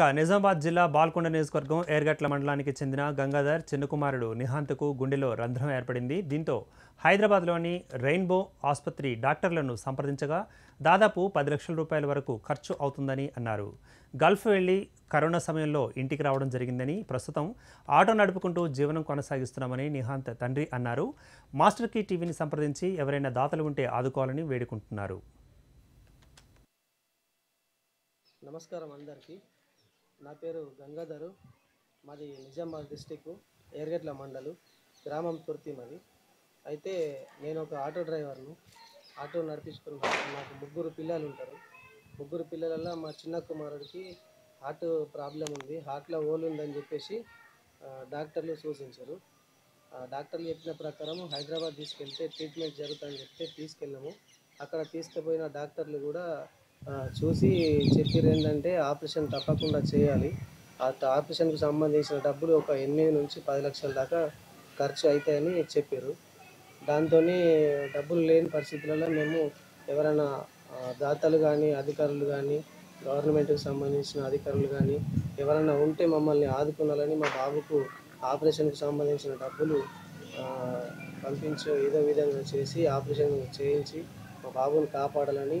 ఇక నిజామాబాద్ జిల్లా బాల్కొండ నియోజకవర్గం ఏర్గట్ల మండలానికి చెందిన గంగాధర్ చిన్నకుమారుడు నిహాంత్కు గుండెలో రంధ్రం ఏర్పడింది. దీంతో హైదరాబాద్లోని రెయిన్బో ఆసుపత్రి డాక్టర్లను సంప్రదించగా దాదాపు పది లక్షల రూపాయల వరకు ఖర్చు అవుతుందని అన్నారు. గల్ఫ్ వెళ్ళి కరోనా సమయంలో ఇంటికి రావడం జరిగిందని ప్రస్తుతం ఆటో నడుపుకుంటూ జీవనం కొనసాగిస్తున్నామని నిహాంత్ తండ్రి అన్నారు. మాస్టర్ కీ టీవీని సంప్రదించి ఎవరైనా దాతలు ఉంటే ఆదుకోవాలని వేడుకుంటున్నారు. నమస్కారం అందరికీ. నా పేరు గంగాధరు. మాది నిజామాబాద్ డిస్టిక్ ఏర్గట్ల మండలు గ్రామం తుర్తి మాది. అయితే నేను ఒక ఆటో డ్రైవర్ను ఆటో నడిపించుకున్నాను నాకు ముగ్గురు పిల్లలు ఉంటారు. ముగ్గురు పిల్లలలో మా చిన్న కుమారుడికి హార్ట్ ప్రాబ్లం ఉంది. హార్ట్లో హోల్ ఉందని చెప్పేసి డాక్టర్లు సూచించారు. డాక్టర్లు చెప్పిన ప్రకారం హైదరాబాద్ తీసుకెళ్తే ట్రీట్మెంట్ జరుగుతుందని చెప్తే తీసుకెళ్ళాము. అక్కడ తీసుకుపోయిన డాక్టర్లు కూడా చూసి చెప్పారు ఏంటంటే ఆపరేషన్ తప్పకుండా చేయాలి. ఆ ఆపరేషన్కు సంబంధించిన డబ్బులు ఒక ఎనిమిది నుంచి పది లక్షల దాకా ఖర్చు అవుతాయని చెప్పారు దాంతో డబ్బులు లేని పరిస్థితులలో మేము ఎవరైనా దాతలు కానీ అధికారులు కానీ గవర్నమెంట్కి సంబంధించిన అధికారులు కానీ ఎవరైనా ఉంటే మమ్మల్ని ఆదుకునాలని మా బాబుకు ఆపరేషన్కి సంబంధించిన డబ్బులు పంపించే ఏదో విధంగా చేసి ఆపరేషన్ చేయించి మా బాబుని కాపాడాలని